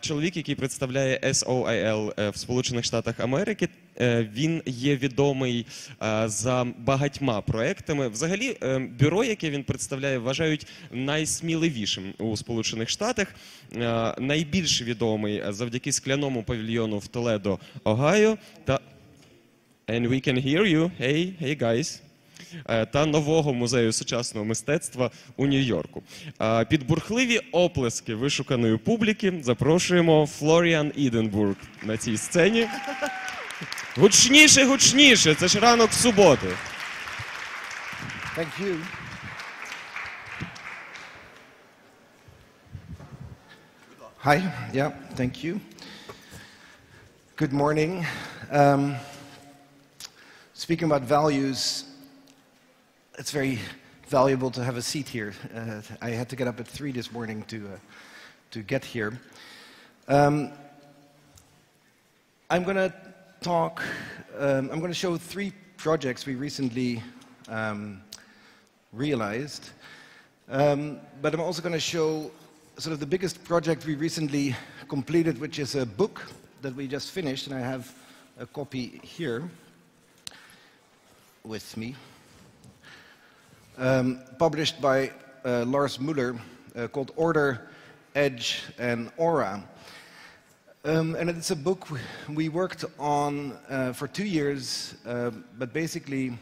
чоловік, який представляє SOIL е, в Сполучених Штатах Америки. Е, Він є відомий е, за багатьма проектами. Взагалі, бюро, яке він представляє, вважають найсміливішим у Сполучених Штатах. Найбільш відомий завдяки скляному павільйону в Толедо, Огайо. Та And we can hear you. Hey, hey guys. Е, Та нового музею сучасного мистецтва у Нью-Йорку. Е, Під бурхливі оплески вишуканої публіки запрошуємо Флоріан Іденбург на цій сцені. Гучніше, гучніше! Це ж ранок суботи. Thank you. Hi, yeah, thank you. Good morning. Um, speaking about values, it's very valuable to have a seat here. Uh, I had to get up at three this morning to, uh, to get here. Um, I'm going to talk, um, I'm going to show three projects we recently um, realized. Um, but I'm also going to show sort of the biggest project we recently completed, which is a book that we just finished, and I have a copy here with me, um, published by uh, Lars Muller, uh, called Order, Edge, and Aura. Um, and it's a book we- worked on uh, for two years, uh, but basically,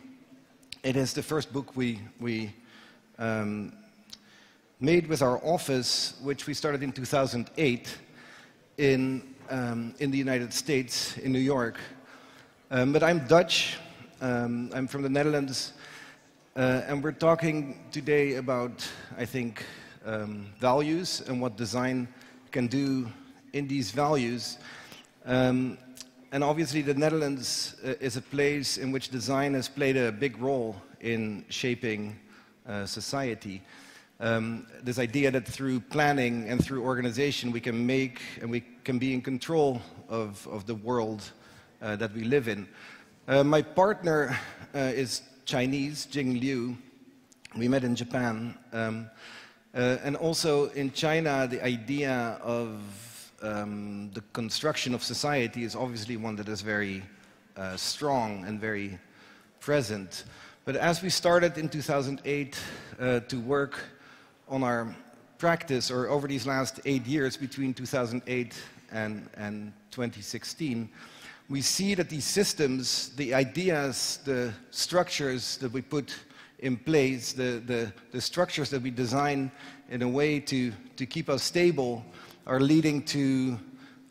it is the first book we, we um, made with our office, which we started in 2008 in, um, in the United States, in New York. Um, but I'm Dutch, um, I'm from the Netherlands, uh, and we're talking today about, I think, um, values and what design can do in these values. Um, and obviously, the Netherlands uh, is a place in which design has played a big role in shaping uh, society. Um, this idea that through planning and through organization we can make and we can be in control of, of the world uh, that we live in. Uh, my partner uh, is Chinese, Jing Liu. We met in Japan. Um, uh, and also in China, the idea of um, the construction of society is obviously one that is very uh, strong and very present. But as we started in 2008 uh, to work on our practice, or over these last eight years between 2008 and, and 2016, we see that these systems, the ideas, the structures that we put in place, the, the, the structures that we design in a way to, to keep us stable, are leading to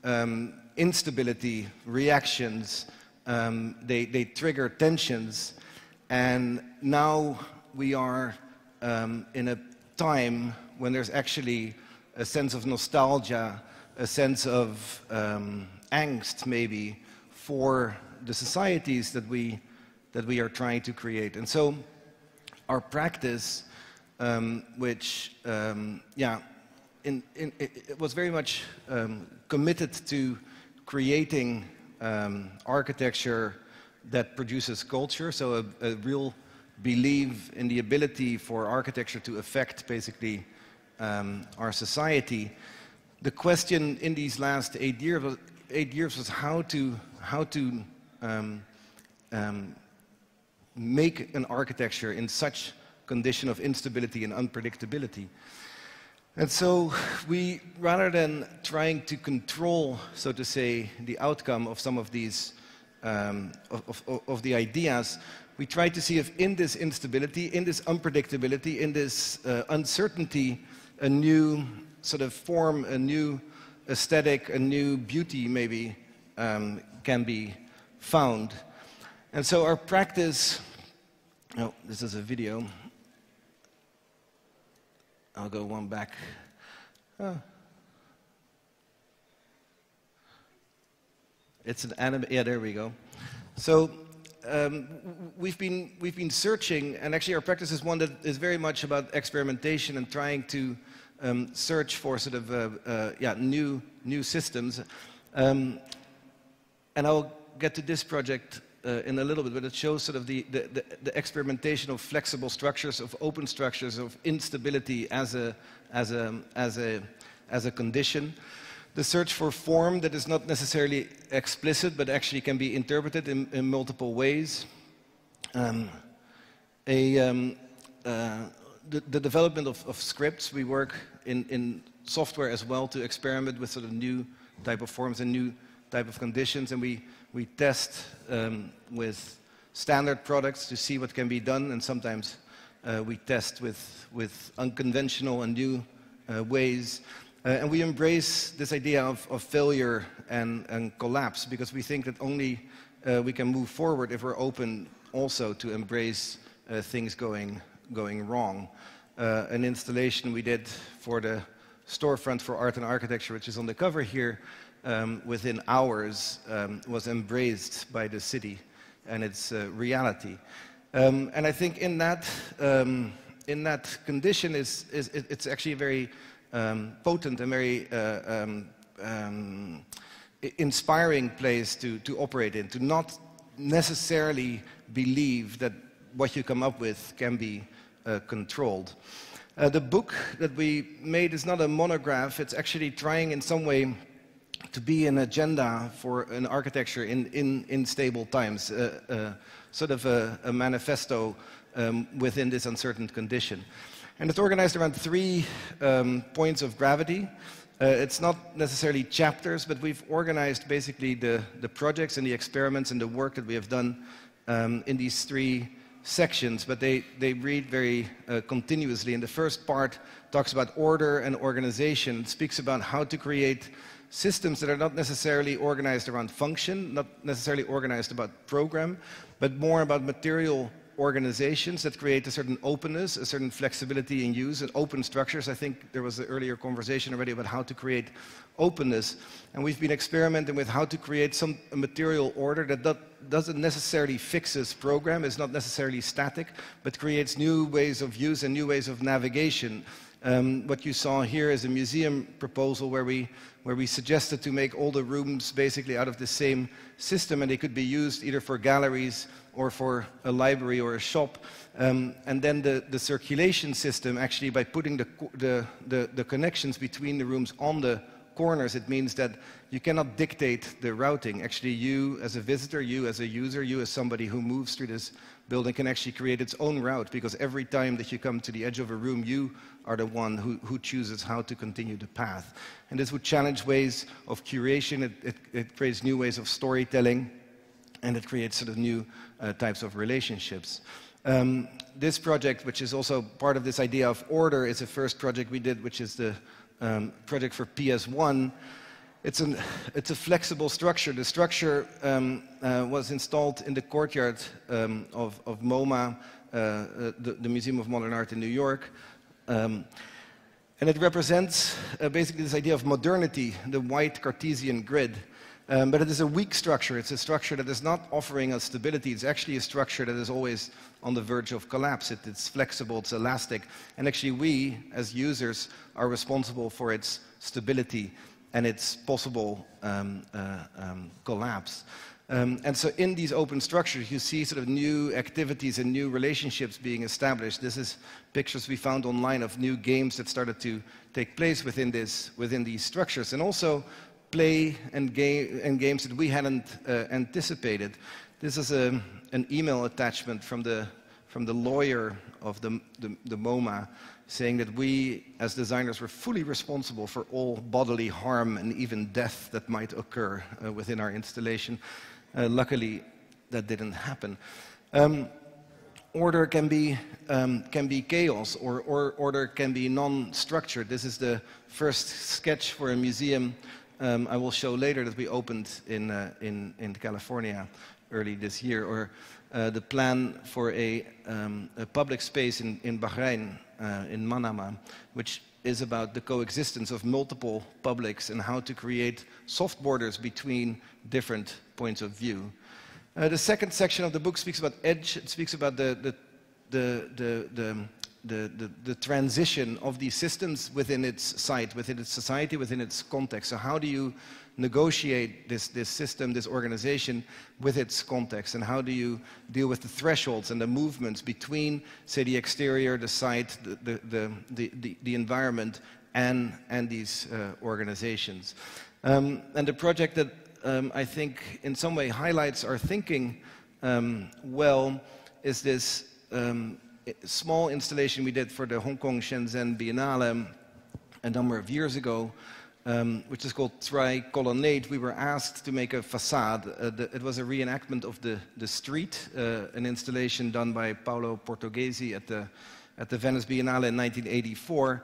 um, instability, reactions, um, they, they trigger tensions, and now we are um, in a time when there's actually a sense of nostalgia, a sense of um, angst maybe for the societies that we, that we are trying to create. And so our practice, um, which, um, yeah, in, in, it, it was very much um, committed to creating um, architecture that produces culture, so a, a real belief in the ability for architecture to affect basically um, our society. The question in these last eight years eight years was how to, how to um, um, make an architecture in such condition of instability and unpredictability. And so we, rather than trying to control, so to say, the outcome of some of these, um, of, of, of the ideas, we try to see if in this instability, in this unpredictability, in this uh, uncertainty, a new sort of form, a new aesthetic, a new beauty maybe um, can be found. And so our practice, oh, this is a video. I'll go one back. Oh. It's an anime. Yeah, there we go. So um, we've been we've been searching, and actually our practice is one that is very much about experimentation and trying to um, search for sort of uh, uh, yeah new new systems. Um, and I'll get to this project uh, in a little bit, but it shows sort of the, the, the, the experimentation of flexible structures, of open structures, of instability as a, as a, as a, as a condition. the search for form that is not necessarily explicit but actually can be interpreted in, in multiple ways. Um, a, um, uh, the, the, development of, of, scripts. We work in, in software as well to experiment with sort of new type of forms and new type of conditions, and we, we test um, with standard products to see what can be done, and sometimes uh, we test with, with unconventional and new uh, ways. Uh, and we embrace this idea of, of failure and, and, collapse because we think that only uh, we can move forward if we're open also to embrace uh, things going, going wrong. Uh, an installation we did for the storefront for art and architecture, which is on the cover here, um, within hours um, was embraced by the city and its uh, reality. Um, and I think in that, um, in that condition, is, is it's actually a very um, potent and very uh, um, inspiring place to, to operate in, to not necessarily believe that what you come up with can be uh, controlled. Uh, the book that we made is not a monograph, it's actually trying in some way to be an agenda for an architecture in, in, in stable times, uh, uh, sort of a, a manifesto um, within this uncertain condition. And it's organized around three um, points of gravity. Uh, it's not necessarily chapters, but we've organized basically the, the projects and the experiments and the work that we have done um, in these three sections, but they, they read very uh, continuously. And the first part talks about order and organization, it speaks about how to create systems that are not necessarily organized around function, not necessarily organized about program, but more about material organizations that create a certain openness, a certain flexibility in use, and open structures. I think there was an earlier conversation already about how to create openness. And we've been experimenting with how to create some material order that doesn't necessarily fixes program, is not necessarily static, but creates new ways of use and new ways of navigation. Um, what you saw here is a museum proposal where we, where we suggested to make all the rooms basically out of the same system and they could be used either for galleries or for a library or a shop. Um, and then the, the circulation system, actually by putting the, the, the, the connections between the rooms on the corners, it means that you cannot dictate the routing. Actually, you as a visitor, you as a user, you as somebody who moves through this building can actually create its own route because every time that you come to the edge of a room, you are the one who, who chooses how to continue the path. And this would challenge ways of curation, it, it, it creates new ways of storytelling, and it creates sort of new uh, types of relationships. Um, this project, which is also part of this idea of order, is the first project we did, which is the um, project for PS1. It's, an, it's a flexible structure. The structure um, uh, was installed in the courtyard um, of, of, MoMA, uh, uh, the, the, Museum of Modern Art in New York. Um, and it represents uh, basically this idea of modernity, the white Cartesian grid. Um, but it is a weak structure. It's a structure that is not offering us stability. It's actually a structure that is always on the verge of collapse. It, it's flexible, it's elastic. And actually, we, as users, are responsible for its stability and its possible um, uh, um, collapse. Um, and so in these open structures, you see sort of new activities and new relationships being established. This is pictures we found online of new games that started to take place within, this, within these structures. And also play and, ga and games that we hadn't uh, anticipated. This is a, an email attachment from the, from the lawyer of the, the, the MoMA saying that we, as designers, were fully responsible for all bodily harm and even death that might occur uh, within our installation. Uh, luckily, that didn't happen. Um, order can be, um, can be chaos, or, or order can be non-structured. This is the first sketch for a museum um, I will show later that we opened in, uh, in, in California early this year, or the plan for a, um, a, public space in, in Bahrain, uh, in Manama, which is about the coexistence of multiple publics and how to create soft borders between different points of view. Uh, the second section of the book speaks about edge. It speaks about the, the, the, the, the the, the, transition of these systems within its site, within its society, within its context. So how do you negotiate this, this system, this organization with its context? And how do you deal with the thresholds and the movements between, say, the exterior, the site, the, the, the, the, the environment, and, and these uh, organizations. Um, and the project that um, I think in some way highlights our thinking um, well is this um, small installation we did for the Hong Kong Shenzhen Biennale a number of years ago, um, which is called Tri Colonnade. We were asked to make a facade. Uh, the, it was a reenactment of the, the street, uh, an installation done by Paolo Portoghesi at the, at the Venice Biennale in 1984.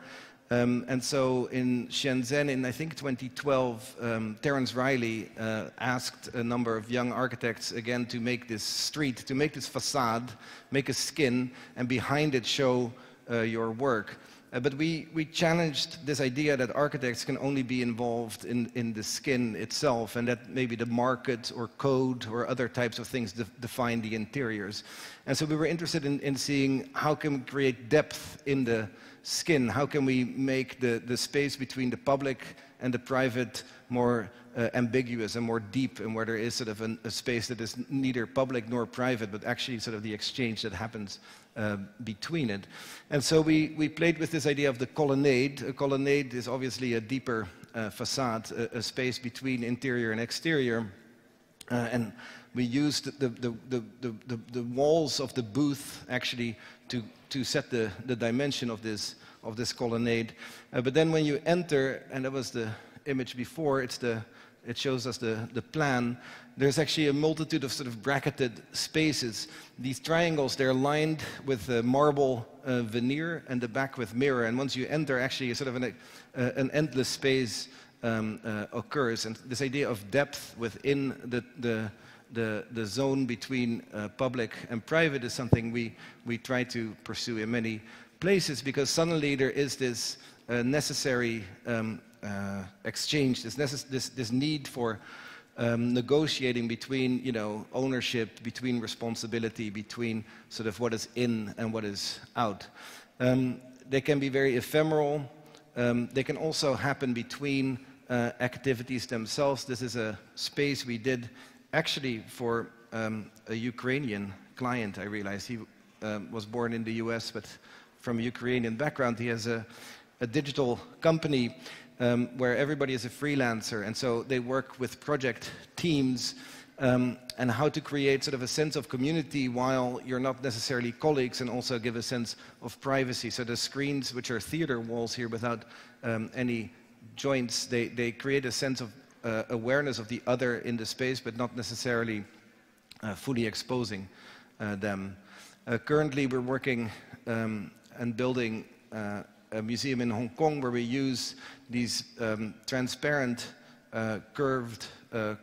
Um, and so in Shenzhen, in I think 2012, um, Terence Riley uh, asked a number of young architects again to make this street, to make this facade, make a skin, and behind it show uh, your work. Uh, but we, we challenged this idea that architects can only be involved in, in the skin itself, and that maybe the market or code or other types of things de define the interiors. And so we were interested in, in seeing how can we create depth in the skin? How can we make the, the space between the public and the private more uh, ambiguous and more deep, and where there is sort of an, a space that is neither public nor private, but actually sort of the exchange that happens uh, between it. And so we, we played with this idea of the colonnade. A colonnade is obviously a deeper uh, facade, a, a, space between interior and exterior. Uh, and we used the, the, the, the, the walls of the booth actually to, to set the, the dimension of this, of this colonnade. Uh, but then when you enter, and that was the image before, it's the, it shows us the, the plan. There's actually a multitude of sort of bracketed spaces. These triangles, they're lined with uh, marble uh, veneer and the back with mirror. And once you enter, actually, sort of an, uh, an endless space um, uh, occurs. And this idea of depth within the, the the, the zone between uh, public and private is something we, we try to pursue in many places because suddenly there is this uh, necessary um, uh, exchange, this, necess this, this need for um, negotiating between you know, ownership, between responsibility, between sort of what is in and what is out. Um, they can be very ephemeral. Um, they can also happen between uh, activities themselves. This is a space we did actually for um, a Ukrainian client, I realized. He um, was born in the US, but from a Ukrainian background. He has a, a digital company um, where everybody is a freelancer, and so they work with project teams um, and how to create sort of a sense of community while you're not necessarily colleagues and also give a sense of privacy. So the screens, which are theater walls here without um, any joints, they, they create a sense of uh, awareness of the other in the space, but not necessarily uh, fully exposing uh, them. Uh, currently, we're working um, and building uh, a museum in Hong Kong where we use these um, transparent, uh, curved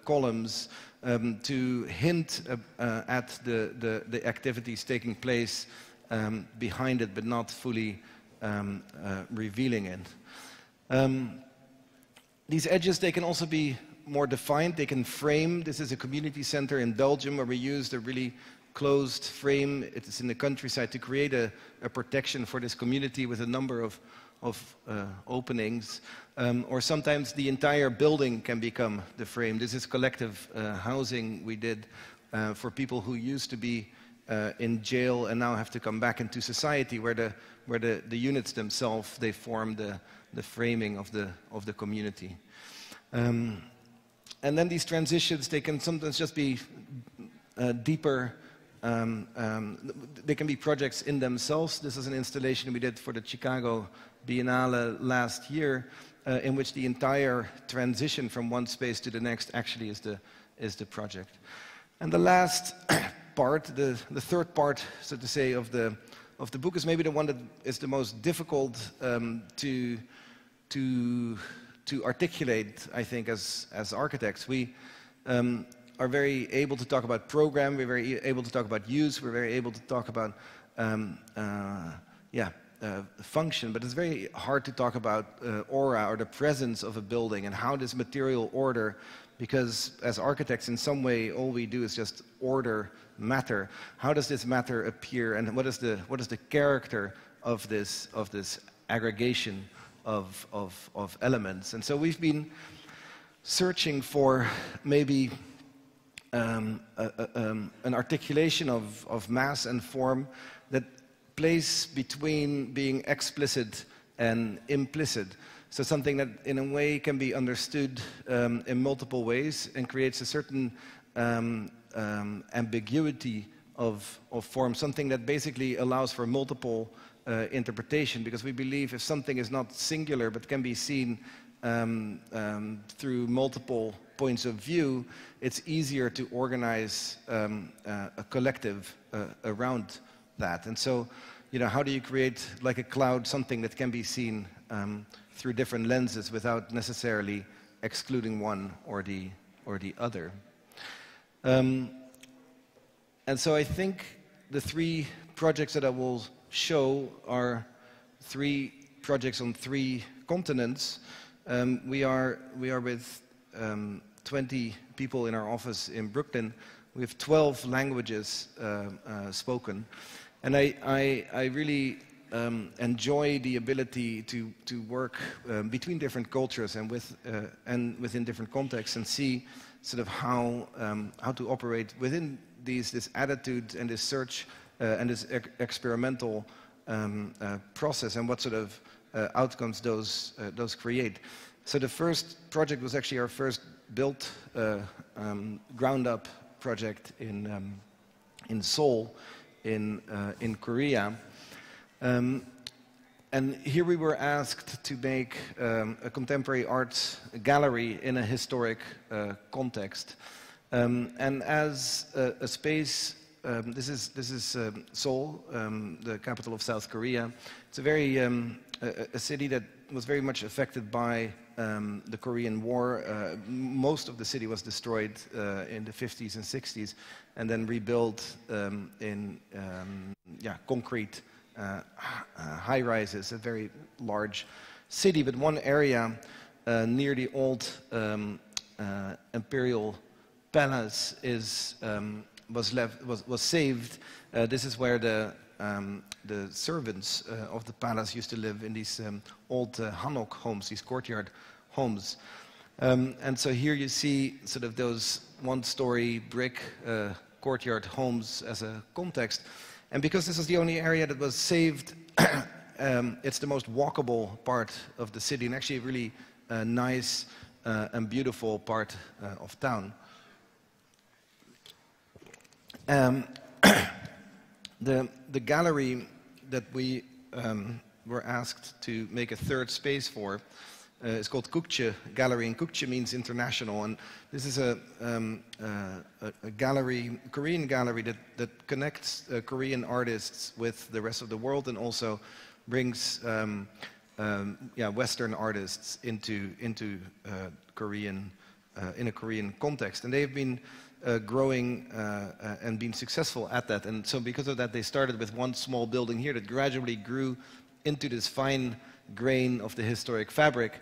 columns um, to hint at the, the, the, activities taking place um, behind it, but not fully um, revealing it. Um, these edges, they can also be more defined. They can frame. This is a community center in Belgium where we used a really closed frame. It is in the countryside to create a, a protection for this community with a number of, of uh, openings. Um, or sometimes the entire building can become the frame. This is collective uh, housing we did uh, for people who used to be uh, in jail and now have to come back into society where the, where the, the units themselves, they form the, the framing of the, of the community. Um, and then these transitions, they can sometimes just be uh, deeper. Um, um, they can be projects in themselves. This is an installation we did for the Chicago Biennale last year, uh, in which the entire transition from one space to the next actually is the, is the project. And the last part, the, the third part, so to say, of the, of the book is maybe the one that is the most difficult um, to, to, to articulate, I think, as, as architects. We um, are very able to talk about program, we're very able to talk about use, we're very able to talk about, um, uh, yeah, uh, function, but it's very hard to talk about uh, aura or the presence of a building and how this material order, because as architects, in some way, all we do is just order matter. How does this matter appear, and what is the what is the character of this of this aggregation of, of, of elements. And so we've been searching for maybe um, a, a, um, an articulation of, of mass and form that plays between being explicit and implicit. So something that, in a way, can be understood um, in multiple ways and creates a certain um, um, ambiguity of, of form, something that basically allows for multiple uh, interpretation, because we believe if something is not singular but can be seen um, um, through multiple points of view, it's easier to organize um, uh, a collective uh, around that. And so, you know, how do you create, like a cloud, something that can be seen um, through different lenses without necessarily excluding one or the, or the other? Um, and so I think the three projects that I will show are three projects on three continents. Um, we, are, we are with um, 20 people in our office in Brooklyn. We have 12 languages uh, uh, spoken. And I, I, I really um, enjoy the ability to, to work um, between different cultures and, with, uh, and within different contexts and see sort of how, um, how to operate within these, this attitude and this search uh, and this ex experimental um, uh, process and what sort of uh, outcomes those, uh, those create. So the first project was actually our first built uh, um, ground up project in, um, in Seoul in, uh, in Korea. Um, and here we were asked to make um, a contemporary art gallery in a historic uh, context. Um, and as a, a space, um, this is, this is um, Seoul, um, the capital of South Korea. It's a very, um, a, a, city that was very much affected by the Korean War. Uh, most of the city was destroyed uh, in the 50s and 60s and then rebuilt in yeah, concrete uh, uh, high rises, a very large city, but one area uh, near the old um, uh, imperial palace is, um, was, left, was, was saved. Uh, this is where the, um, the servants uh, of the palace used to live in these um, old hanok homes, these courtyard homes. Um, and so here you see sort of those one-story brick courtyard homes as a context. And because this is the only area that was saved, um, it's the most walkable part of the city and actually a really uh, nice uh, and beautiful part uh, of town. Um, the, the gallery that we um, were asked to make a third space for uh, it's called Kukje Gallery, and Kukje means international. And this is a, um, uh, a, gallery, Korean gallery that, that connects uh, Korean artists with the rest of the world and also brings um, um, yeah, Western artists into, into uh, Korean, uh, in a Korean context. And they've been uh, growing uh, and being successful at that. And so because of that, they started with one small building here that gradually grew into this fine grain of the historic fabric.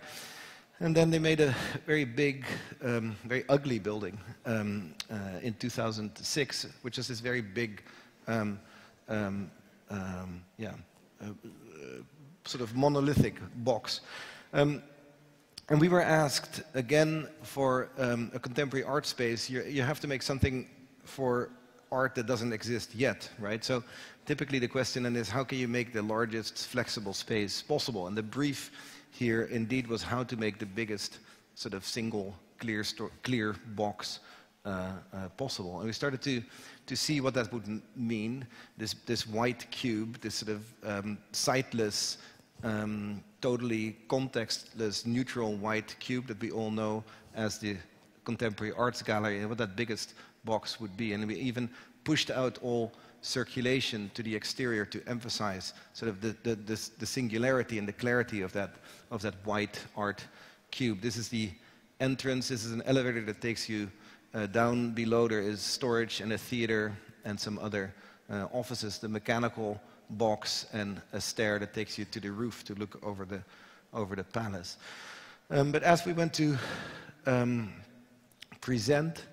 And then they made a very big, um, very ugly building um, uh, in 2006, which is this very big, um, um, um yeah, uh, uh, sort of monolithic box. Um, and we were asked again for a contemporary art space. You, you have to make something for art that doesn't exist yet, right? So typically the question then is how can you make the largest flexible space possible? And the brief here indeed was how to make the biggest sort of single clear, clear box uh, uh, possible. And we started to, to see what that would mean, this, this white cube, this sort of um, siteless, um, totally contextless, neutral white cube that we all know as the contemporary arts gallery, and what that biggest box would be. And we even pushed out all circulation to the exterior to emphasize sort of the, the, the, the, singularity and the clarity of that, of that white art cube. This is the entrance. This is an elevator that takes you uh, down below. There is storage and a theater and some other uh, offices. The mechanical box and a stair that takes you to the roof to look over the, over the palace. Um, but as we went to um, present,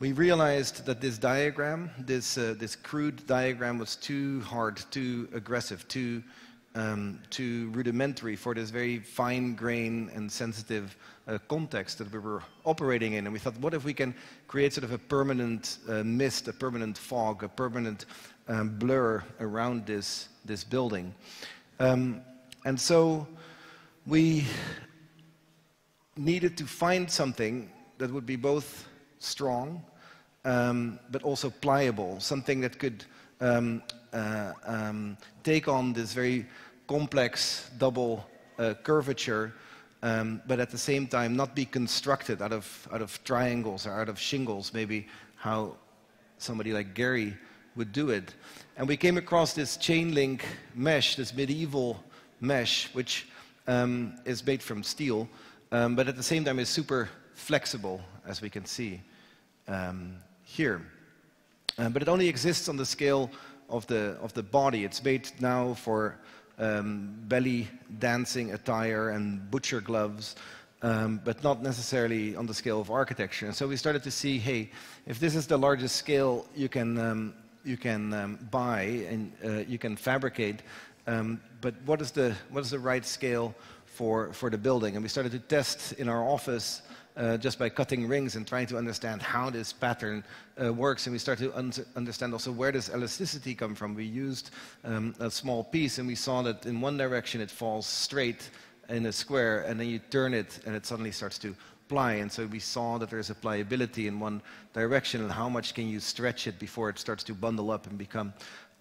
we realized that this diagram, this, uh, this crude diagram was too hard, too aggressive, too, um, too rudimentary for this very fine grain and sensitive uh, context that we were operating in. And we thought, what if we can create sort of a permanent uh, mist, a permanent fog, a permanent um, blur around this, this building? Um, and so we needed to find something that would be both strong um, but also pliable, something that could um, uh, um, take on this very complex double uh, curvature, um, but at the same time not be constructed out of, out of triangles or out of shingles, maybe how somebody like Gehry would do it. And we came across this chain link mesh, this medieval mesh, which um, is made from steel, um, but at the same time is super flexible, as we can see um, here. Uh, but it only exists on the scale of the, of the body. It's made now for um, belly dancing attire and butcher gloves, um, but not necessarily on the scale of architecture. And so we started to see, hey, if this is the largest scale you can, um, you can um, buy and uh, you can fabricate, um, but what is, the, what is the right scale for, for the building? And we started to test in our office uh, just by cutting rings and trying to understand how this pattern uh, works. And we start to un understand also where does elasticity come from. We used um, a small piece and we saw that in one direction it falls straight in a square and then you turn it and it suddenly starts to ply. And so we saw that there's a pliability in one direction and how much can you stretch it before it starts to bundle up and become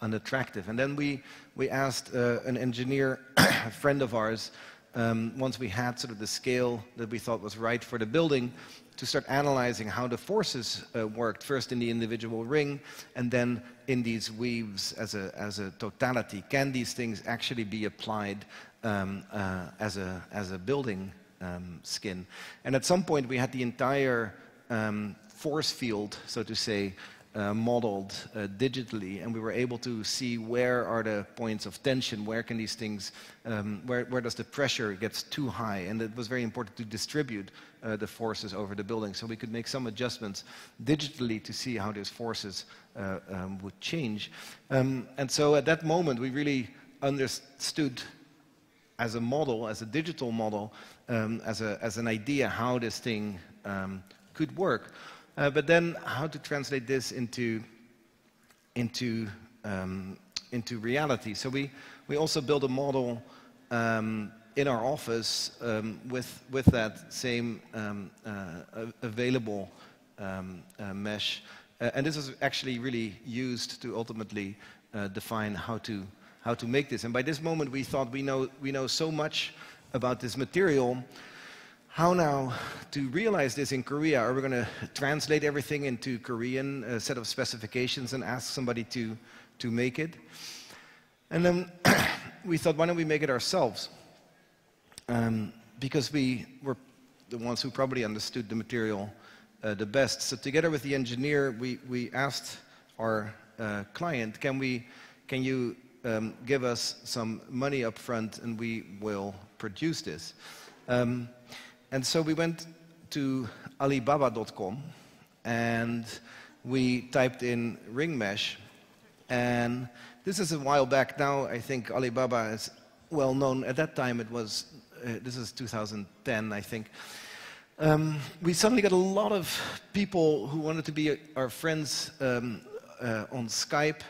unattractive. And then we, we asked uh, an engineer, a friend of ours, um, once we had sort of the scale that we thought was right for the building, to start analyzing how the forces uh, worked, first in the individual ring and then in these weaves as a, as a totality. Can these things actually be applied um, uh, as, a, as a building um, skin? And at some point we had the entire um, force field, so to say, uh, modeled uh, digitally, and we were able to see where are the points of tension, where can these things, um, where, where does the pressure gets too high, and it was very important to distribute uh, the forces over the building, so we could make some adjustments digitally to see how those forces uh, um, would change. Um, and so at that moment, we really understood as a model, as a digital model, um, as, a, as an idea how this thing um, could work. Uh, but then how to translate this into, into, um, into reality. So we, we also built a model um, in our office um, with, with that same um, uh, available um, uh, mesh. Uh, and this is actually really used to ultimately uh, define how to, how to make this. And by this moment, we thought we know, we know so much about this material how now to realize this in Korea? Are we going to translate everything into Korean a set of specifications and ask somebody to, to make it? And then we thought, why don't we make it ourselves? Um, because we were the ones who probably understood the material uh, the best. So together with the engineer, we, we asked our uh, client, can, we, can you um, give us some money up front and we will produce this? Um, and so we went to Alibaba.com and we typed in ring mesh. And this is a while back now. I think Alibaba is well known. At that time, it was, uh, this is 2010, I think. Um, we suddenly got a lot of people who wanted to be our friends um, uh, on Skype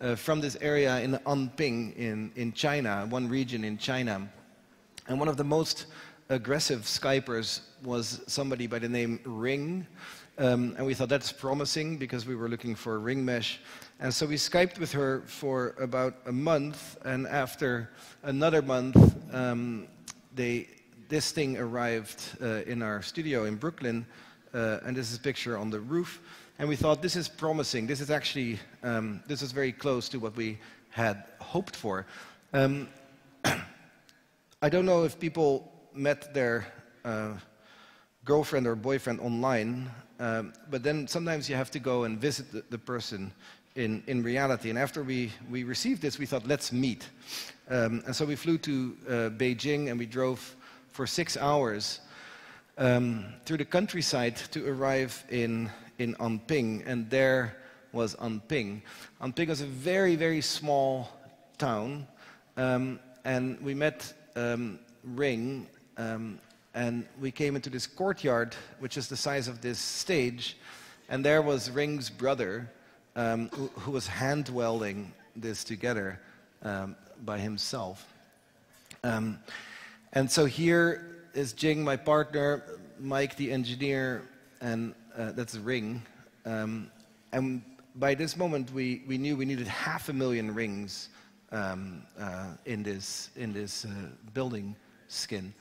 uh, from this area in Anping in, in China, one region in China. And one of the most aggressive Skypers was somebody by the name Ring. Um, and we thought that's promising because we were looking for a ring mesh. And so we Skyped with her for about a month. And after another month, um, they, this thing arrived uh, in our studio in Brooklyn. Uh, and this is a picture on the roof. And we thought this is promising. This is actually, um, this is very close to what we had hoped for. Um, I don't know if people met their uh, girlfriend or boyfriend online, um, but then sometimes you have to go and visit the, the, person in, in reality. And after we, we received this, we thought, let's meet. Um, and so we flew to uh, Beijing and we drove for six hours um, through the countryside to arrive in, in Anping. And there was Anping. Anping was a very, very small town. Um, and we met um, Ring, um, and we came into this courtyard, which is the size of this stage, and there was Ring's brother, um, who, who, was hand welding this together um, by himself. Um, and so here is Jing, my partner, Mike, the engineer, and uh, that's Ring. Um, and by this moment, we, we knew we needed half a million rings um, uh, in this, in this uh, building skin.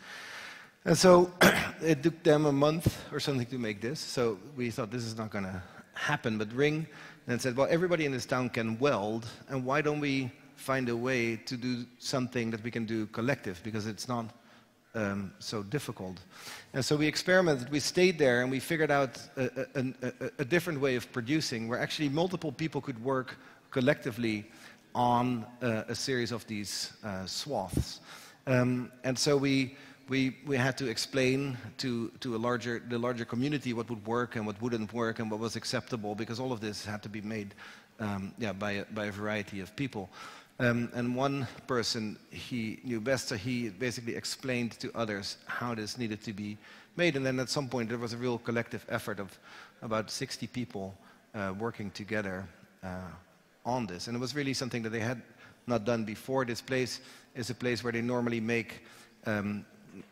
And so it took them a month or something to make this. So we thought this is not going to happen. But Ring then said, well, everybody in this town can weld, and why don't we find a way to do something that we can do collective because it's not um, so difficult. And so we experimented, we stayed there, and we figured out a, a, a, a, different way of producing where actually multiple people could work collectively on uh, a series of these uh, swaths. Um, and so we, we, we had to explain to, to a larger, the larger community what would work and what wouldn't work and what was acceptable because all of this had to be made um, yeah, by, a, by a variety of people. Um, and one person he knew best, so he basically explained to others how this needed to be made. And then at some point, there was a real collective effort of about 60 people uh, working together uh, on this. And it was really something that they had not done before. This place is a place where they normally make um,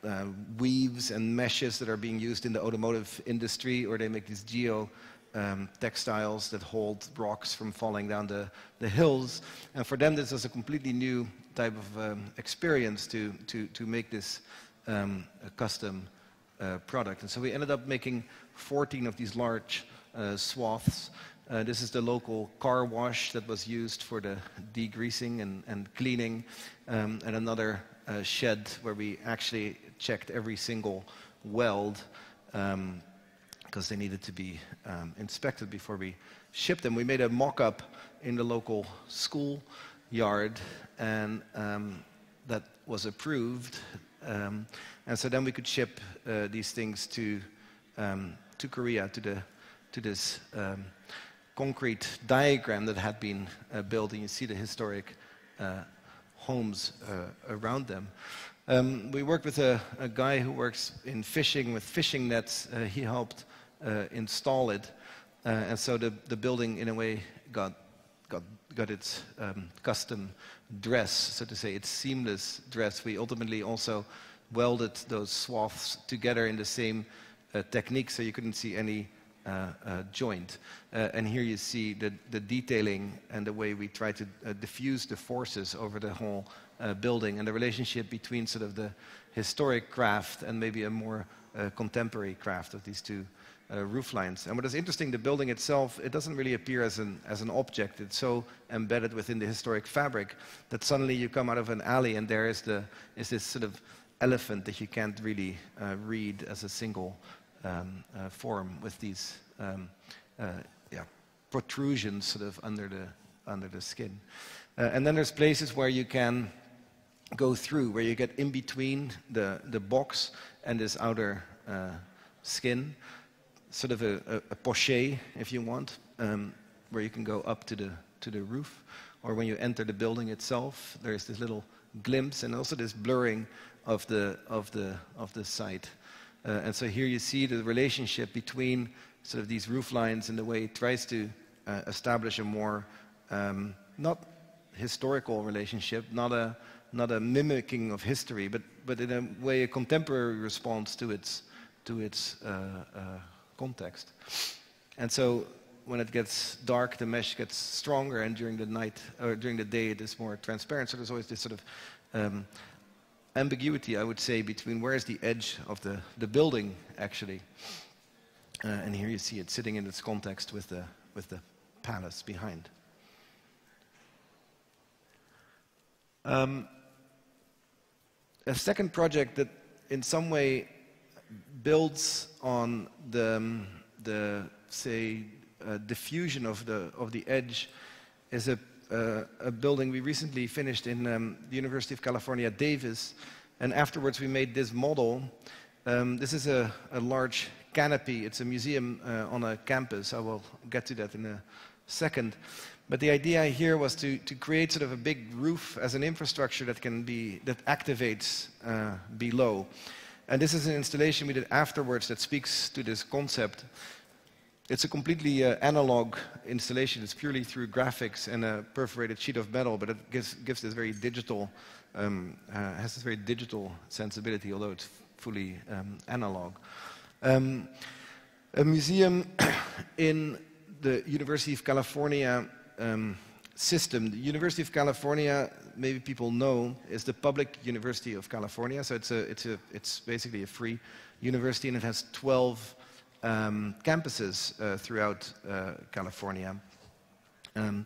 uh, weaves and meshes that are being used in the automotive industry, or they make these geo um, textiles that hold rocks from falling down the, the hills. And for them, this was a completely new type of um, experience to, to, to make this um, custom uh, product. And so we ended up making 14 of these large uh, swaths. Uh, this is the local car wash that was used for the degreasing and, and cleaning, um, and another uh, shed where we actually checked every single weld um, because they needed to be um, inspected before we shipped them. We made a mock-up in the local school yard, and um, that was approved. Um, and so then we could ship uh, these things to, um, to Korea, to, the, to this um, concrete diagram that had been uh, built, and you see the historic uh, homes uh, around them. Um, we worked with a, a, guy who works in fishing with fishing nets. Uh, he helped uh, install it. Uh, and so the, the building, in a way, got, got, got its um, custom dress, so to say, its seamless dress. We ultimately also welded those swaths together in the same technique so you couldn't see any uh, uh, joint. Uh, and here you see the, the detailing and the way we try to diffuse the forces over the whole building and the relationship between sort of the historic craft and maybe a more contemporary craft of these two uh, roof lines. And what is interesting, the building itself, it doesn't really appear as an, as an object. It's so embedded within the historic fabric that suddenly you come out of an alley and there is, the, is this sort of elephant that you can't really uh, read as a single um, uh, form with these um, uh, yeah, protrusions sort of under the, under the skin. Uh, and then there's places where you can go through, where you get in between the, the box and this outer uh, skin sort of a, a, a poche, if you want, um, where you can go up to the, to the roof. Or when you enter the building itself, there's this little glimpse and also this blurring of the, of the, of the site. Uh, and so here you see the relationship between sort of these roof lines and the way it tries to uh, establish a more, um, not historical relationship, not a, not a mimicking of history, but, but in a way a contemporary response to its, to its uh, uh context. And so when it gets dark, the mesh gets stronger, and during the night or during the day, it is more transparent. So there's always this sort of um, ambiguity, I would say, between where is the edge of the, the building actually. Uh, and here you see it sitting in its context with the, with the palace behind. Um, a second project that in some way builds on the, um, the say, uh, diffusion of the, of the edge is a, uh, a building we recently finished in um, the University of California, Davis. And afterwards, we made this model. Um, this is a, a, large canopy. It's a museum uh, on a campus. I will get to that in a second. But the idea here was to, to create sort of a big roof as an infrastructure that can be, that activates uh, below. And this is an installation we did afterwards that speaks to this concept. It's a completely uh, analog installation. It's purely through graphics and a perforated sheet of metal, but it gives, gives this very digital, um, uh, has this very digital sensibility, although it's fully um, analog. Um, a museum in the University of California um, system. The University of California, maybe people know, is the public University of California. So it's, a, it's, a, it's basically a free university and it has 12 um, campuses uh, throughout uh, California. Um,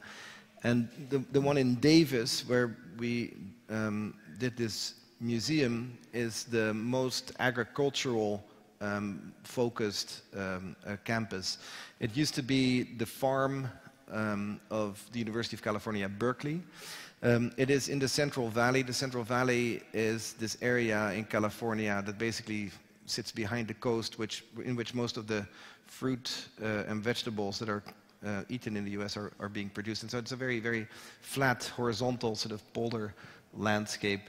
and the, the one in Davis, where we um, did this museum, is the most agricultural um, focused um, uh, campus. It used to be the farm um, of the University of California, Berkeley. Um, it is in the Central Valley. The Central Valley is this area in California that basically sits behind the coast, which, in which most of the fruit uh, and vegetables that are uh, eaten in the US are, are, being produced. And so it's a very, very flat, horizontal sort of polder landscape.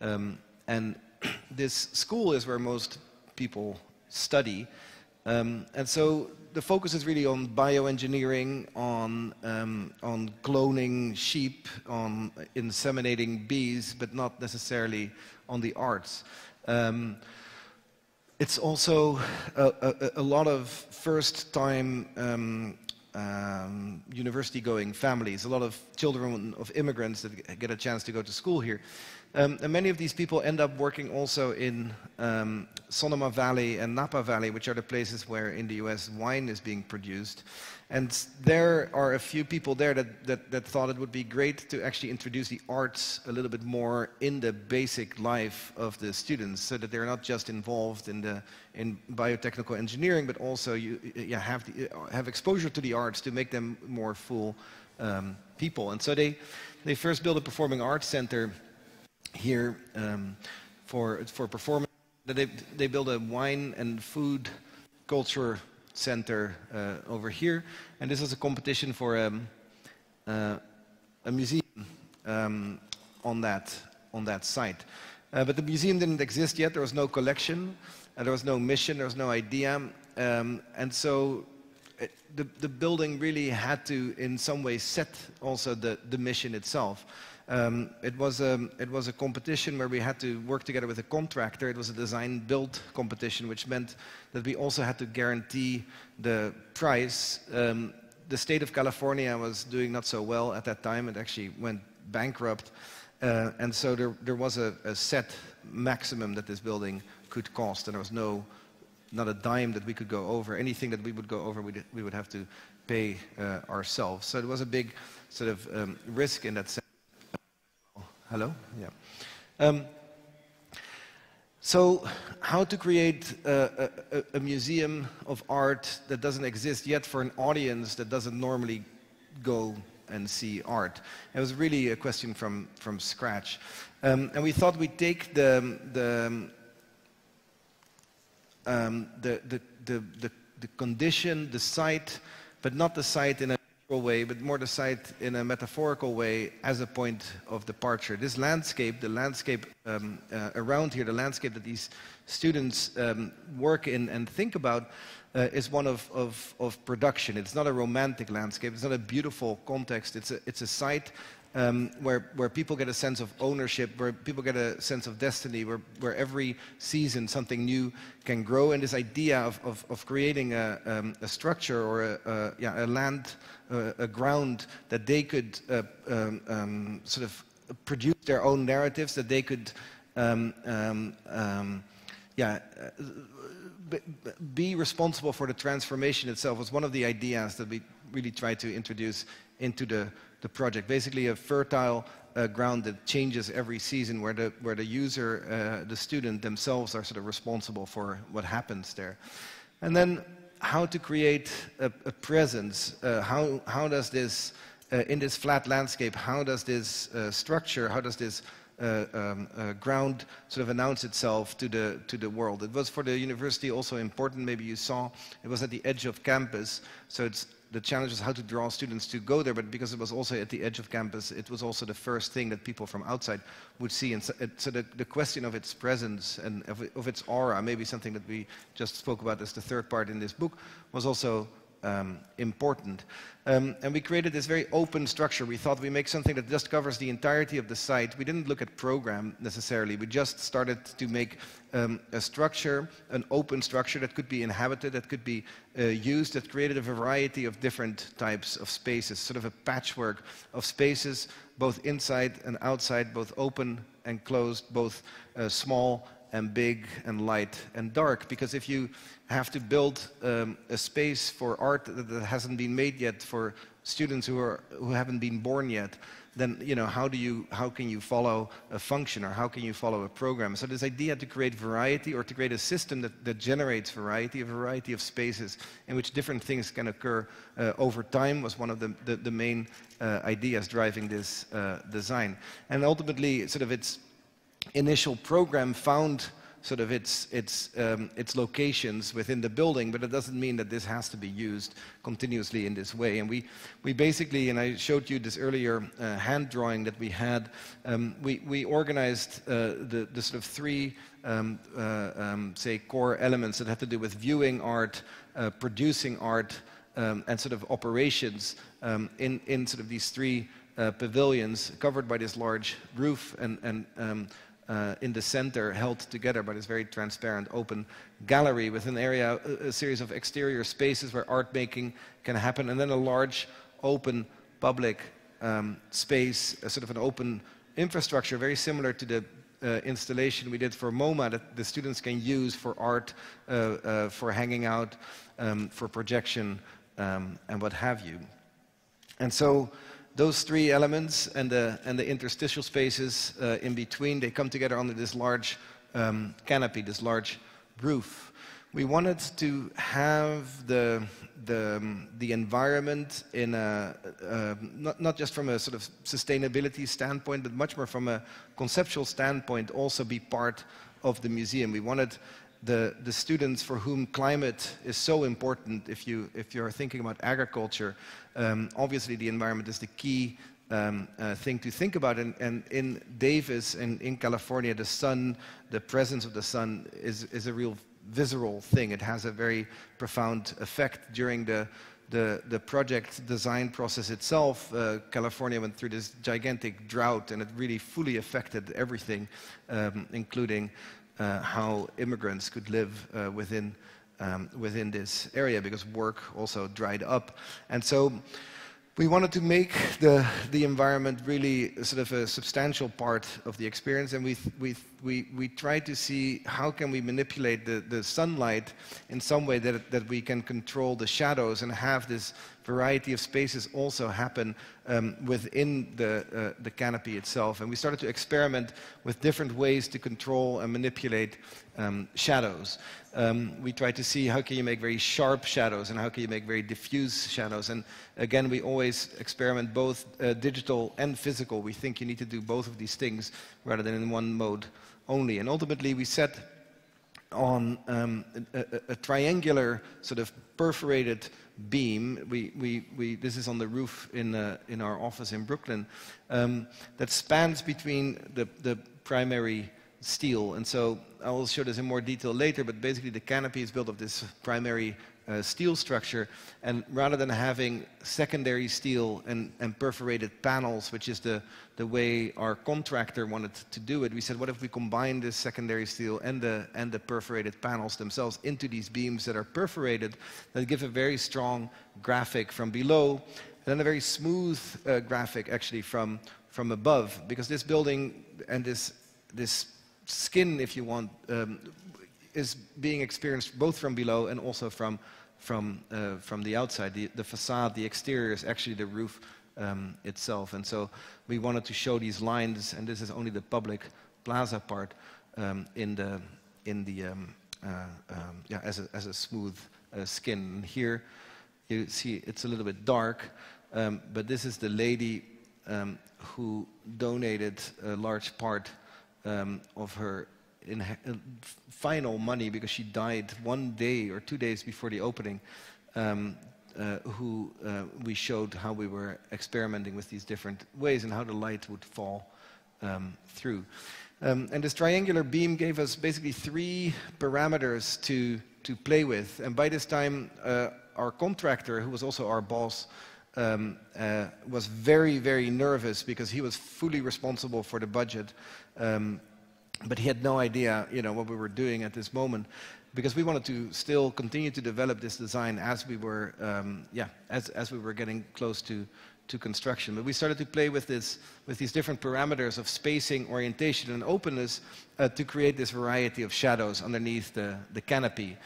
Um, and this school is where most people study. Um, and so the focus is really on bioengineering, on, um, on cloning sheep, on inseminating bees, but not necessarily on the arts. Um, it's also a, a, a, lot of first-time um, um, university-going families, a lot of children of immigrants that get a chance to go to school here. Um, and many of these people end up working also in um, Sonoma Valley and Napa Valley, which are the places where in the US wine is being produced. And there are a few people there that, that, that, thought it would be great to actually introduce the arts a little bit more in the basic life of the students so that they're not just involved in, the, in biotechnical engineering, but also you, you have, the, have exposure to the arts to make them more full um, people. And so they, they first built a performing arts center here um, for, for performance. They, they built a wine and food culture center uh, over here. And this was a competition for um, uh, a museum um, on, that, on that site. Uh, but the museum didn't exist yet. There was no collection. Uh, there was no mission. There was no idea. Um, and so it, the, the building really had to, in some way, set also the, the mission itself. Um, it, was a, it was a competition where we had to work together with a contractor. It was a design build competition, which meant that we also had to guarantee the price. Um, the state of California was doing not so well at that time. It actually went bankrupt. Uh, and so there, there was a, a, set maximum that this building could cost. And there was no, not a dime that we could go over. Anything that we would go over, we, we would have to pay uh, ourselves. So it was a big sort of um, risk in that sense. Hello? Yeah. Um, so, how to create a, a, a, museum of art that doesn't exist yet for an audience that doesn't normally go and see art? It was really a question from, from scratch. Um, and we thought we'd take the, the, um, the, the, the, the, the condition, the site, but not the site in a way, but more the site in a metaphorical way as a point of departure. This landscape, the landscape um, uh, around here, the landscape that these students um, work in and think about, uh, is one of, of, of, production. It's not a romantic landscape. It's not a beautiful context. It's a, it's a site um, where, where people get a sense of ownership, where people get a sense of destiny, where, where every season something new can grow. And this idea of, of, of creating a, um, a, structure or a, a yeah, a land, uh, a ground that they could uh, um, um, sort of produce their own narratives, that they could um, um, yeah, uh, be responsible for the transformation itself was one of the ideas that we really tried to introduce into the the project. Basically, a fertile uh, ground that changes every season, where the where the user, uh, the student themselves, are sort of responsible for what happens there. And then, how to create a, a presence? Uh, how how does this uh, in this flat landscape? How does this uh, structure? How does this uh, um, uh, ground sort of announce itself to the to the world. It was for the university also important. Maybe you saw it was at the edge of campus, so it's the challenge was how to draw students to go there, but because it was also at the edge of campus, it was also the first thing that people from outside would see. And so, it, so the, the, question of its presence and of, of, its aura, maybe something that we just spoke about as the third part in this book, was also um, important. Um, and we created this very open structure. We thought we make something that just covers the entirety of the site. We didn't look at program necessarily. We just started to make um, a structure, an open structure that could be inhabited, that could be uh, used, that created a variety of different types of spaces, sort of a patchwork of spaces, both inside and outside, both open and closed, both uh, small and big and light and dark. Because if you have to build um, a space for art that, hasn't been made yet for students who, are, who haven't been born yet, then you know how do you how can you follow a function or how can you follow a program so this idea to create variety or to create a system that, that generates variety a variety of spaces in which different things can occur uh, over time was one of the, the, the main uh, ideas driving this uh, design and ultimately sort of its initial program found sort of its, its, um, its locations within the building, but it doesn't mean that this has to be used continuously in this way. And we, we basically, and I showed you this earlier uh, hand drawing that we had, um, we, we organized uh, the, the sort of three, um, uh, um, say, core elements that have to do with viewing art, uh, producing art, um, and sort of operations um, in, in sort of these three uh, pavilions covered by this large roof and, and uh, in the center, held together by this very transparent open gallery with an area, a, a, series of exterior spaces where art making can happen, and then a large open public um, space, a sort of an open infrastructure, very similar to the uh, installation we did for MoMA that the students can use for art, uh, uh for hanging out, um, for projection, um, and what have you. And so those three elements and the, and the interstitial spaces uh, in between, they come together under this large um, canopy, this large roof. We wanted to have the, the, um, the environment in a, uh, not, not just from a sort of sustainability standpoint, but much more from a conceptual standpoint also be part of the museum. We wanted the, the students for whom climate is so important if, you, if you're thinking about agriculture, um, obviously the environment is the key um, uh, thing to think about. And, and, in Davis and in California, the sun, the presence of the sun is, is a real visceral thing. It has a very profound effect during the, the, the project design process itself. Uh, California went through this gigantic drought and it really fully affected everything, um, including uh, how immigrants could live uh, within, um, within this area because work also dried up. And so we wanted to make the, the environment really sort of a substantial part of the experience and we, we, we, we tried to see how can we manipulate the, the sunlight in some way that, that we can control the shadows and have this variety of spaces also happen um, within the, uh, the canopy itself. And we started to experiment with different ways to control and manipulate um, shadows. Um, we try to see how can you make very sharp shadows and how can you make very diffuse shadows. And again, we always experiment both uh, digital and physical. We think you need to do both of these things rather than in one mode only. And ultimately, we set on um, a, a, a, triangular sort of perforated beam. We, we, we, this is on the roof in, uh, in our office in Brooklyn um, that spans between the, the primary steel. And so I will show this in more detail later, but basically the canopy is built of this primary uh, steel structure. And rather than having secondary steel and, and, perforated panels, which is the, the way our contractor wanted to do it, we said, what if we combine this secondary steel and the, and the perforated panels themselves into these beams that are perforated that give a very strong graphic from below, and then a very smooth uh, graphic actually from, from above, because this building and this, this skin, if you want, um, is being experienced both from below and also from, from, uh, from the outside. The, the facade, the exterior is actually the roof um, itself. And so we wanted to show these lines, and this is only the public plaza part um, in the, in the um, uh, um, yeah, as, a, as a smooth uh, skin. And here you see it's a little bit dark, um, but this is the lady who donated a large part of her in uh, final money because she died one day or two days before the opening, um, uh, who uh, we showed how we were experimenting with these different ways and how the light would fall um, through. Um, and this triangular beam gave us basically three parameters to, to play with. And by this time, uh, our contractor, who was also our boss, um, uh, was very, very nervous because he was fully responsible for the budget. Um, but he had no idea, you know, what we were doing at this moment because we wanted to still continue to develop this design as we were, um, yeah, as, as we were getting close to, to construction. But we started to play with, this, with these different parameters of spacing, orientation, and openness uh, to create this variety of shadows underneath the, the canopy.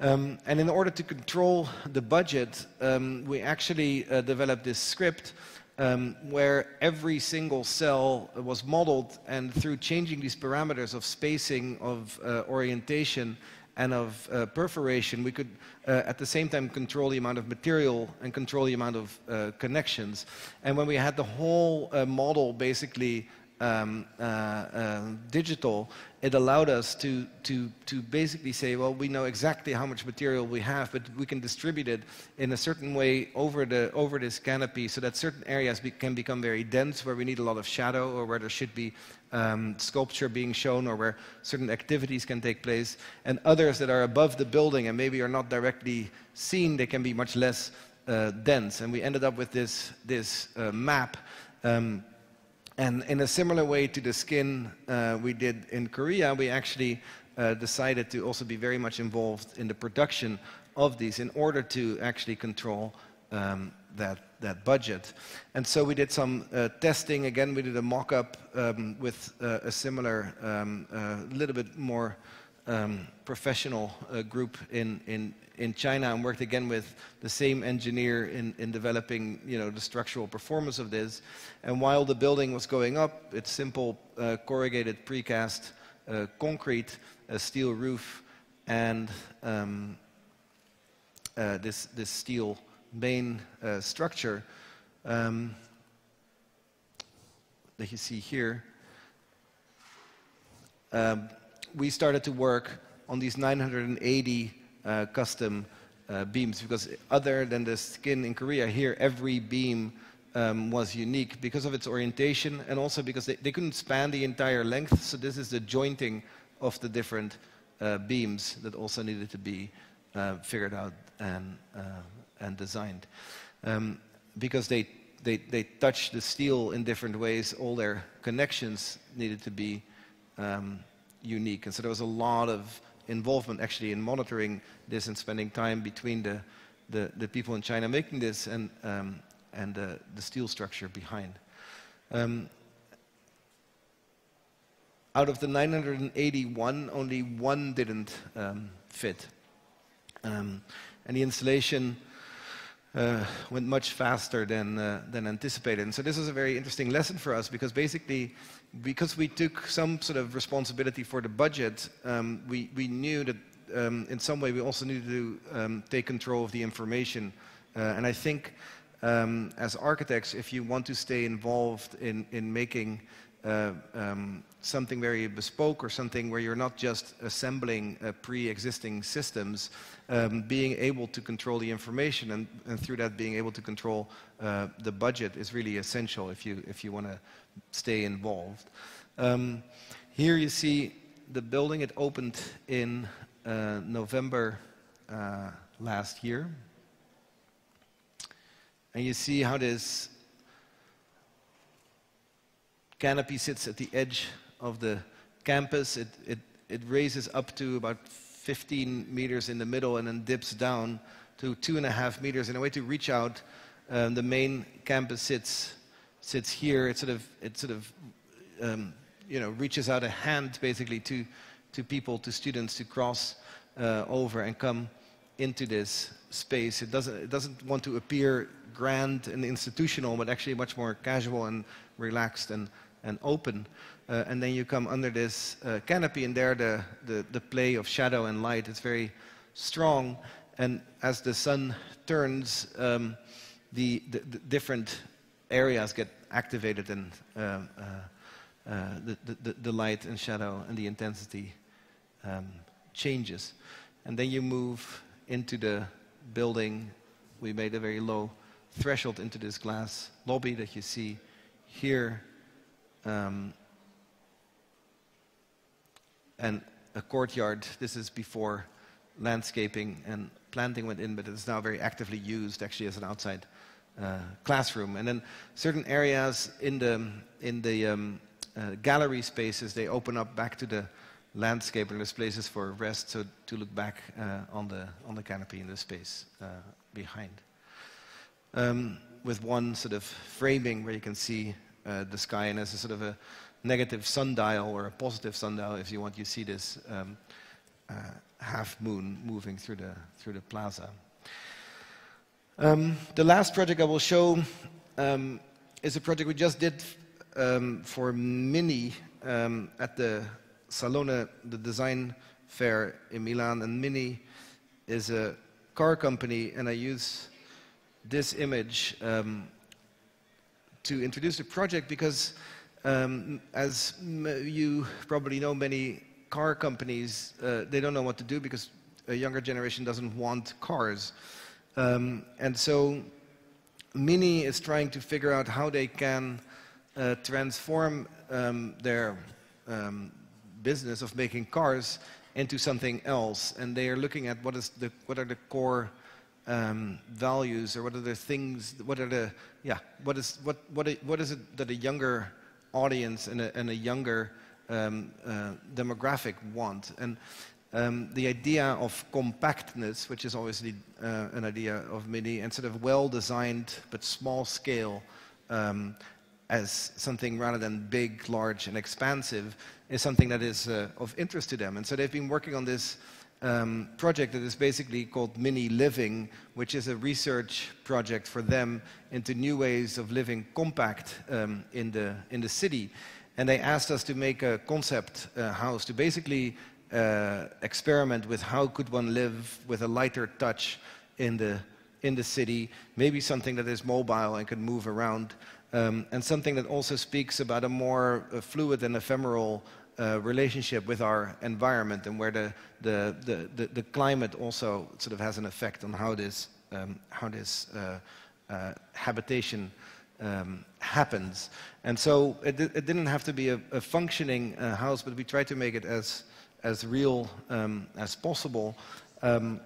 Um, and in order to control the budget, um, we actually uh, developed this script um, where every single cell was modeled, and through changing these parameters of spacing, of uh, orientation, and of uh, perforation, we could uh, at the same time control the amount of material and control the amount of uh, connections. And when we had the whole uh, model basically um, uh, uh, digital, it allowed us to, to, to basically say, well, we know exactly how much material we have, but we can distribute it in a certain way over, the, over this canopy so that certain areas be, can become very dense where we need a lot of shadow or where there should be um, sculpture being shown or where certain activities can take place, and others that are above the building and maybe are not directly seen, they can be much less uh, dense. And we ended up with this, this uh, map. Um, and in a similar way to the skin uh, we did in Korea, we actually uh, decided to also be very much involved in the production of these in order to actually control um, that, that budget. And so we did some uh, testing. Again, we did a mock-up um, with uh, a similar, a um, uh, little bit more um, professional uh, group in, in, in China and worked again with the same engineer in, in developing you know, the structural performance of this. And while the building was going up, it's simple uh, corrugated precast uh, concrete, a steel roof, and um, this, this steel main uh, structure um, that you see here, um, we started to work on these 980 uh, custom uh, beams because other than the skin in Korea, here every beam um, was unique because of its orientation and also because they, they, couldn't span the entire length. So this is the jointing of the different uh, beams that also needed to be uh, figured out and uh, and designed. Um, because they, they, they touch the steel in different ways, all their connections needed to be um, unique. And so there was a lot of involvement actually in monitoring this and spending time between the, the, the people in China making this and, um, and the, the steel structure behind. Um, out of the 981, only one didn't um, fit. Um, and the installation uh, went much faster than, uh, than anticipated. And so this was a very interesting lesson for us because basically, because we took some sort of responsibility for the budget, um, we, we knew that um, in some way we also needed to um, take control of the information. Uh, and I think um, as architects, if you want to stay involved in, in making uh, um, something very bespoke or something where you're not just assembling uh, pre-existing systems, um, being able to control the information and, and through that being able to control uh, the budget is really essential if you, if you want to stay involved. Um, here you see the building, it opened in uh, November uh, last year. And you see how this canopy sits at the edge of the campus. It, it, it raises up to about 15 meters in the middle and then dips down to two and a half meters. In a way to reach out, um, the main campus sits, sits here. It sort of, it sort of um, you know, reaches out a hand basically to, to people, to students to cross uh, over and come into this space. It doesn't, it doesn't want to appear grand and institutional, but actually much more casual and relaxed and and open. Uh, and then you come under this uh, canopy, and there the, the, the, play of shadow and light is very strong. And as the sun turns, um, the, the, the, different areas get activated, and um, uh, uh the, the, the, light and shadow and the intensity um, changes. And then you move into the building. We made a very low threshold into this glass lobby that you see here um, and a courtyard. This is before landscaping and planting went in, but it's now very actively used actually as an outside uh, classroom. And then certain areas in the, in the um, uh, gallery spaces, they open up back to the landscape and there's places for rest, so to look back uh, on, the, on the canopy in the space uh, behind. Um, with one sort of framing where you can see uh, the sky and as a sort of a negative sundial or a positive sundial, if you want, you see this um, uh, half moon moving through the, through the plaza. Um, the last project I will show um, is a project we just did um, for Mini um, at the Salone, the design fair in Milan. And Mini is a car company, and I use this image um, to introduce the project because, um, as you probably know, many car companies, uh, they don't know what to do because a younger generation doesn't want cars. Um, and so Mini is trying to figure out how they can uh, transform um, their um, business of making cars into something else. And they are looking at what, is the, what are the core um, values or what are the things, what are the, yeah, what is, what, what, what is it that a younger audience and a, and a younger um, uh, demographic want? And um, the idea of compactness, which is obviously uh, an idea of Mini, and sort of well-designed but small scale um, as something rather than big, large, and expansive, is something that is uh, of interest to them. And so they've been working on this um, project that is basically called Mini Living, which is a research project for them into new ways of living compact um, in, the, in the city. And they asked us to make a concept uh, house to basically uh, experiment with how could one live with a lighter touch in the, in the city, maybe something that is mobile and can move around, um, and something that also speaks about a more uh, fluid and ephemeral uh, relationship with our environment and where the, the, the, the, the climate also sort of has an effect on how this, um, how this uh, uh, habitation um, happens. And so it, it, didn't have to be a, a functioning uh, house, but we tried to make it as as real um, as possible. Um,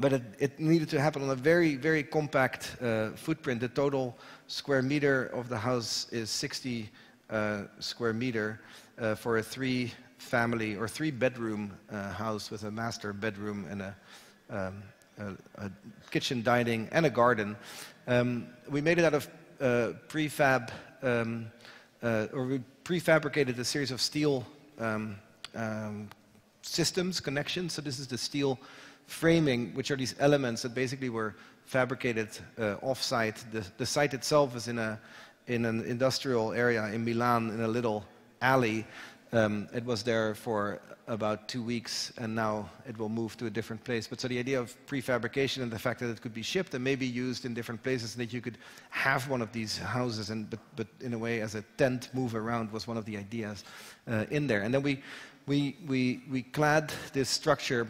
but it, it, needed to happen on a very, very compact uh, footprint. The total square meter of the house is 60 uh, square meter uh, for a three family or three bedroom uh, house with a master bedroom and a, um, a, a kitchen dining and a garden. Um, we made it out of uh, prefab, um, uh, or we prefabricated a series of steel um, um, systems, connections. So this is the steel framing, which are these elements that basically were fabricated uh, off-site. The, the, site itself is in, a, in an industrial area in Milan in a little alley. Um, it was there for about two weeks and now it will move to a different place. But so the idea of prefabrication and the fact that it could be shipped and maybe used in different places and that you could have one of these houses and but, but in a way as a tent move around was one of the ideas uh, in there. And then we we, we, we clad this structure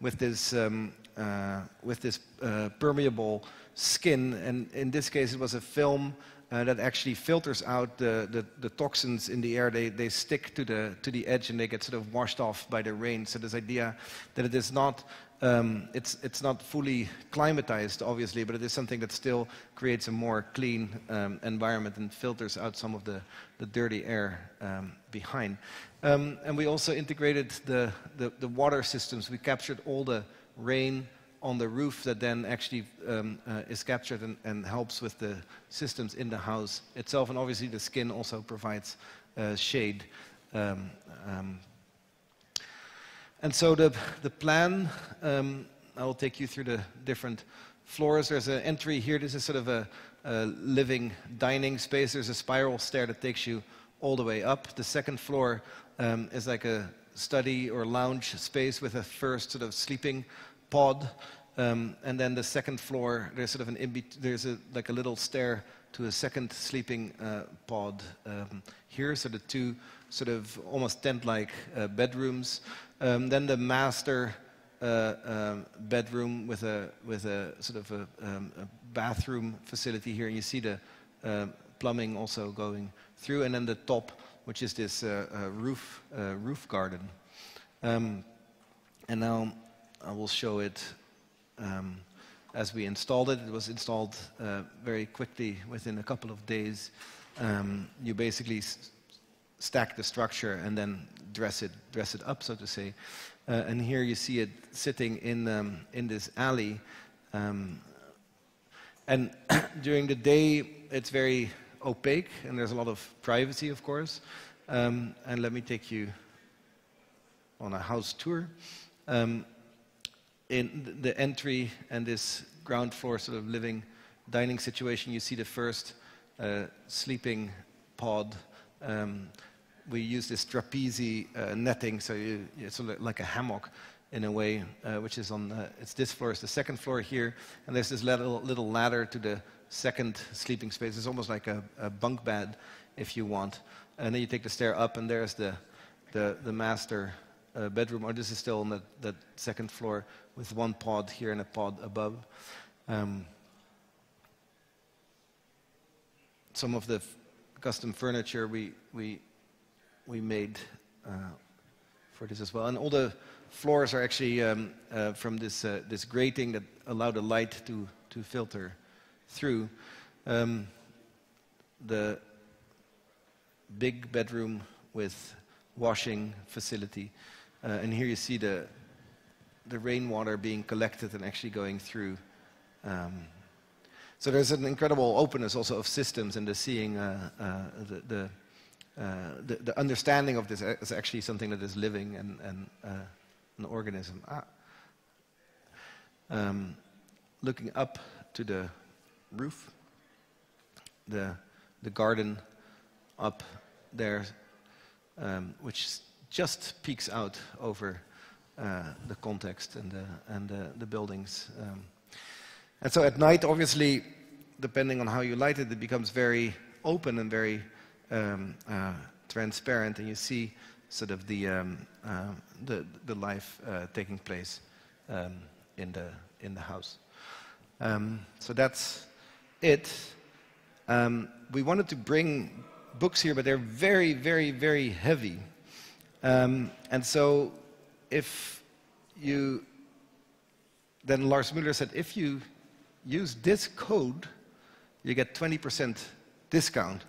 with this, um, uh, with this uh, permeable skin, and in this case it was a film uh, that actually filters out the, the, the, toxins in the air. They, they stick to the, to the edge and they get sort of washed off by the rain. So this idea that it is not, um, it's, it's not fully climatized, obviously, but it is something that still creates a more clean um, environment and filters out some of the, the dirty air um, behind. Um, and we also integrated the, the, the, water systems. We captured all the rain on the roof that then actually um, uh, is captured and, and, helps with the systems in the house itself. And obviously the skin also provides uh, shade. Um, um and so the, the plan, um, I will take you through the different floors. There's an entry here. This is sort of a, a living dining space. There's a spiral stair that takes you all the way up. The second floor um, is like a study or lounge space with a first sort of sleeping pod. Um, and then the second floor, there's sort of an in there's a, like a little stair to a second sleeping uh, pod um, here. So the two sort of almost tent-like uh, bedrooms. Um, then the master uh, um, bedroom with a with a sort of a, um, a bathroom facility here. And you see the uh, plumbing also going through. And then the top which is this uh, uh, roof, roof garden. Um, and now I will show it um, as we installed it. It was installed uh, very quickly within a couple of days. Um, you basically stack the structure and then dress it, dress it up, so to say. Uh, and here you see it sitting in, um, in this alley. Um, and during the day, it's very opaque, and there's a lot of privacy, of course. Um, and let me take you on a house tour. In the entry and this ground floor sort of living dining situation, you see the first uh, sleeping pod. Um, we use this trapeze uh, netting, so you, it's sort of like a hammock in a way, uh, which is on, uh, it's this floor, it's the second floor here, and there's this little, little ladder to the second sleeping space. It's almost like a, a bunk bed, if you want. And then you take the stair up, and there's the, the, the master uh, bedroom, or this is still on the, the second floor with one pod here and a pod above. Um, some of the custom furniture we, we, we made uh, for this as well. And all the floors are actually um, uh, from this, uh, this grating that allow the light to, to filter through. Um, the big bedroom with washing facility. Uh, and here you see the, the rainwater being collected and actually going through. Um, so there's an incredible openness also of systems and the seeing uh, uh, the, the, uh, the, the understanding of this as actually something that is living and, and uh, an organism. Ah. Um, looking up to the roof, the, the garden up there, um, which just peeks out over uh, the context and the, and the, the buildings. Um, and so at night, obviously, depending on how you light it, it becomes very open and very um, uh, transparent, and you see sort of the, um, uh, the, the life uh, taking place um, in, the, in the house. Um, so that's it. We wanted to bring books here, but they're very, very, very heavy. Um, and so if you, then Lars Müller said, if you use this code, you get 20% discount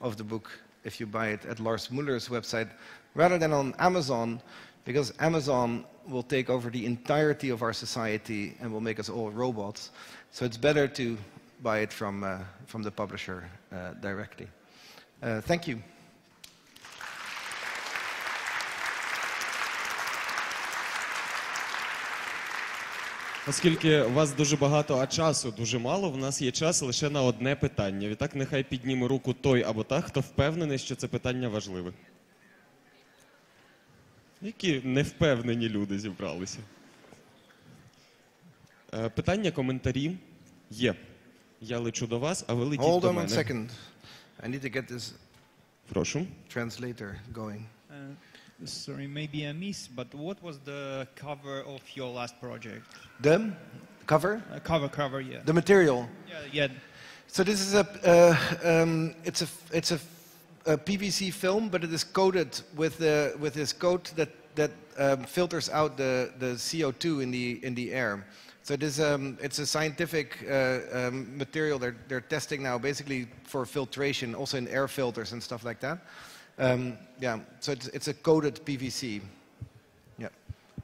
of the book if you buy it at Lars Müller's website rather than on Amazon, because Amazon will take over the entirety of our society and will make us all robots. So it's better to buy it from, uh, from the publisher uh, directly. Uh, thank you. Оскільки у вас дуже багато, а часу дуже мало, в нас є час лише на одне питання. Відтак нехай підніме руку той або та, хто впевнений, що це питання важливе. Які невпевнені люди зібралися? Е, Питання, коментарі є. Я лечу до вас, а ви летіть Hold до on one мене. second. I need to get this Прошу. translator going. Uh, sorry, maybe I missed, but what was the cover of your last project? The cover, Uh, cover, cover, yeah. the material. yeah, yeah. So this is a, uh, um, it's a, it's a, a PVC film, but it is coated with the, with this coat that that um, filters out the, the CO2 in the in the air. So it is, um, it's a scientific uh, um, material they're they're testing now, basically for filtration, also in air filters and stuff like that. Um, yeah, so it's it's a coated PVC. Yeah.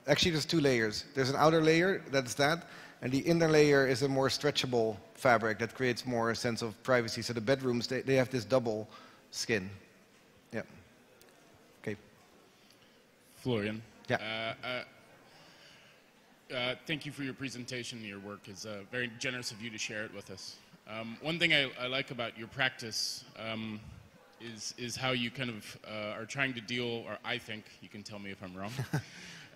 Actually, there's two layers. There's an outer layer, that's that, and the inner layer is a more stretchable fabric that creates more a sense of privacy. So the bedrooms, they, they have this double skin. Yeah. Okay. Florian. Yeah. Uh, uh, uh, thank you for your presentation. Your work is uh, very generous of you to share it with us. Um, one thing I, I like about your practice um, is is how you kind of uh, are trying to deal, or I think you can tell me if I'm wrong. uh,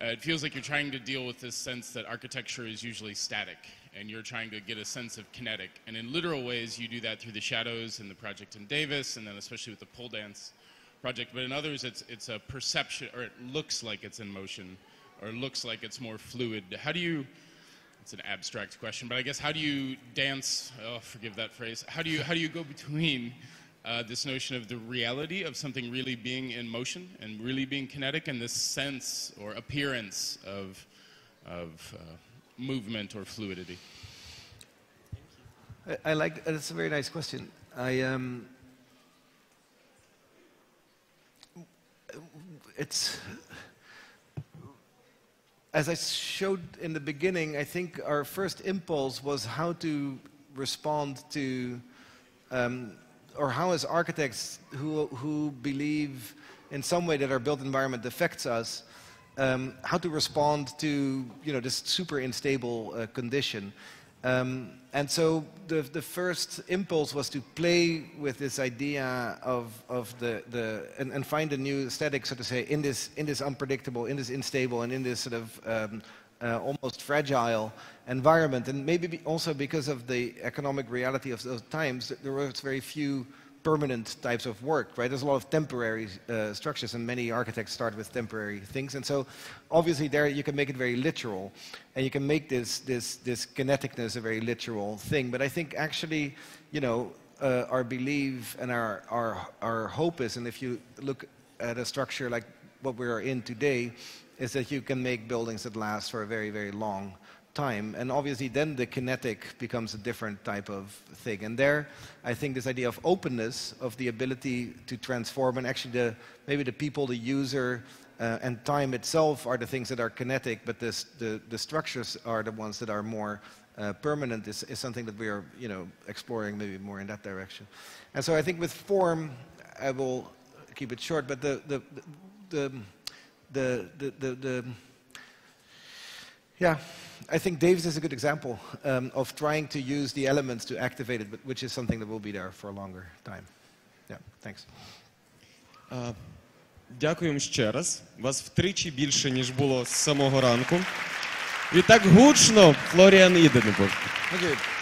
it feels like you're trying to deal with this sense that architecture is usually static, and you're trying to get a sense of kinetic. And in literal ways, you do that through the shadows in the project in Davis, and then especially with the pole dance project. But in others, it's it's a perception, or it looks like it's in motion, or it looks like it's more fluid. How do you? It's an abstract question, but I guess how do you dance? Oh, forgive that phrase. How do you how do you go between uh, this notion of the reality of something really being in motion and really being kinetic, and this sense or appearance of of uh, movement or fluidity? I, I like that's a very nice question. I um, it's as I showed in the beginning. I think our first impulse was how to respond to, um, or how as architects who who believe in some way that our built environment affects us, um, how to respond to you know this super unstable uh, condition. Um, and so the, the first impulse was to play with this idea of, of the, the and, and find a new aesthetic, so to say, in this, in this unpredictable, in this unstable, and in this sort of um, uh, almost fragile environment. And maybe also because of the economic reality of those times, there was very few permanent types of work, right? There's a lot of temporary uh, structures, and many architects start with temporary things. And so, obviously, there you can make it very literal, and you can make this this this kineticness a very literal thing. But I think actually, you know, uh, our belief and our our our hope is, and if you look at a structure like what we are in today, is that you can make buildings that last for a very very long time. And obviously, then the kinetic becomes a different type of thing. And there, I think this idea of openness, of the ability to transform, and actually, the, maybe the people, the user, uh, and time itself are the things that are kinetic, but this, the, the structures are the ones that are more uh, permanent, is, is something that we are you know, exploring maybe more in that direction. And so I think with form, I will keep it short, but the, the, the, the, the, the, the yeah, I think Davis is a good example um, of trying to use the elements to activate it, but which is something that will be there for a longer time. Yeah, thanks. Е, Дякуємо ще раз. Вас втричі більше, ніж було з самого ранку. І так гучно Флоріан Іденбург. Thank you.